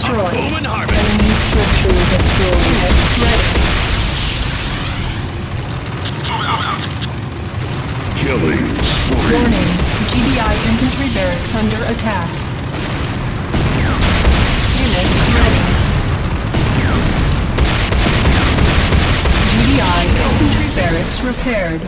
destroyed. Enemy structure destroyed. Unit ready. Killing spree. Warning. GDI infantry barracks under attack. Unit ready. GDI infantry barracks repaired.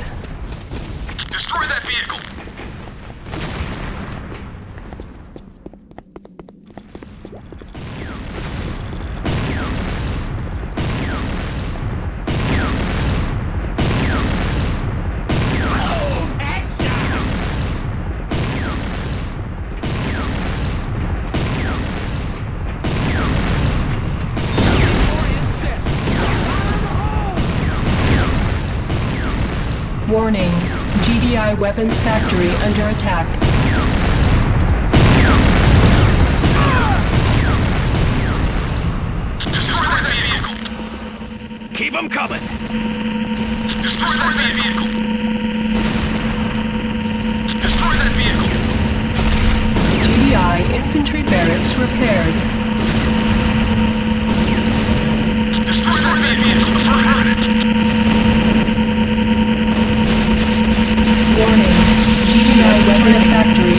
GDI weapons factory under attack. Destroy that vehicle. Keep them coming. Destroy that vehicle. Destroy that vehicle. GDI infantry barracks repaired. Destroy that vehicle. Warning. Factory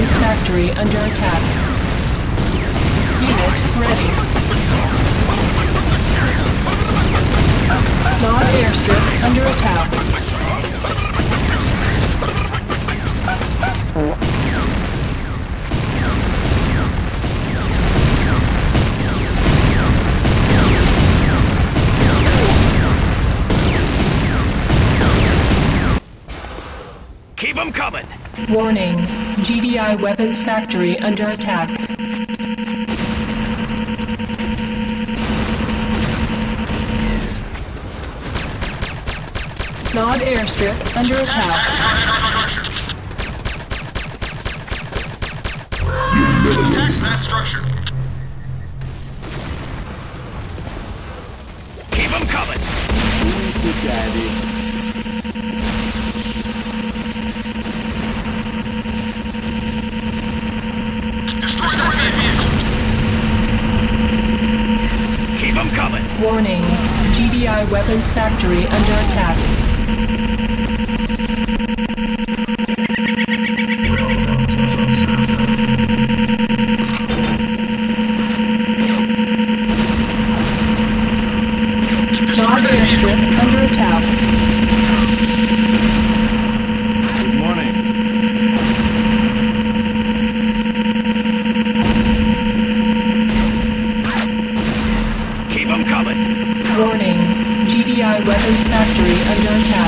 weapons factory under attack. Unit ready. Nod airstrip under attack. Keep them coming. Warning. GDI weapons factory under attack. Nod airstrip under attack. Attack that structure. Keep them coming. Destroy that vehicle. Keep them coming. Warning. GDI weapons factory under attack. Factory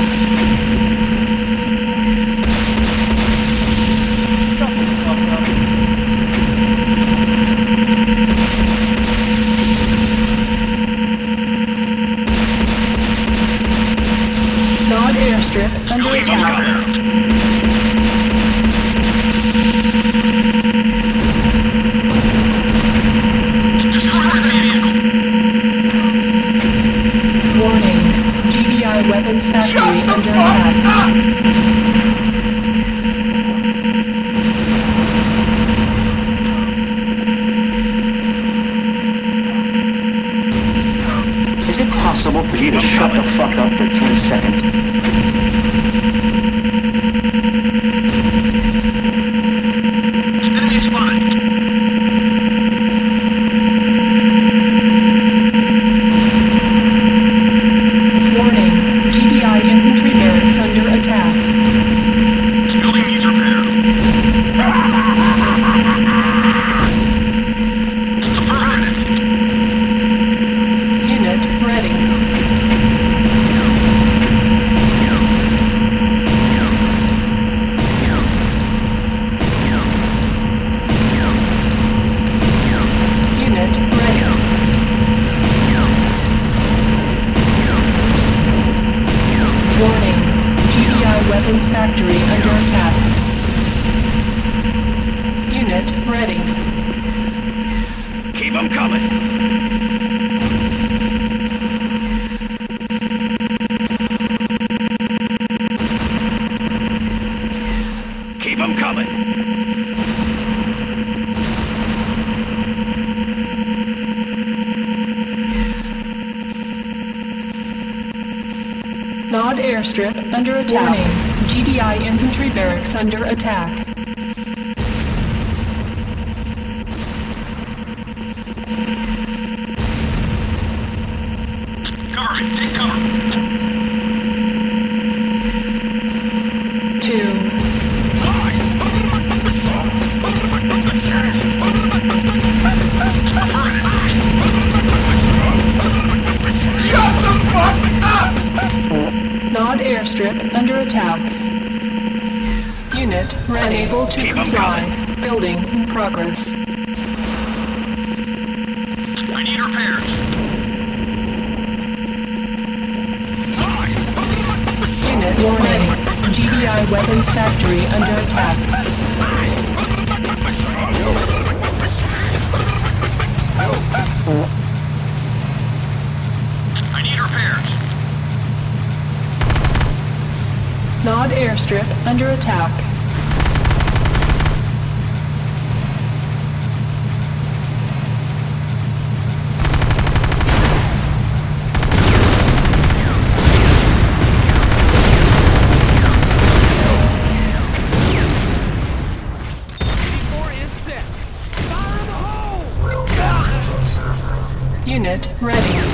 weapons factory under attack. Unit ready. Keep them coming. Nod airstrip under attack. Warning. GDI infantry barracks under attack. Cover. Take cover. Airstrip under attack. Unit unable to Keep comply. Building in progress. I need repairs. Unit warning. GDI weapons factory under attack. Airstrip under attack. Unit ready.